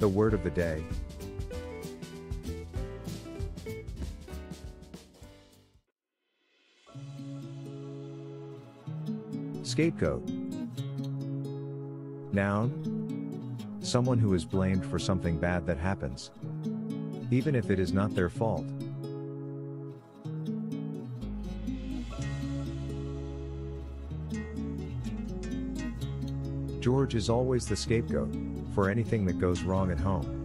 The word of the day Scapegoat. Noun. Someone who is blamed for something bad that happens. Even if it is not their fault. George is always the scapegoat for anything that goes wrong at home.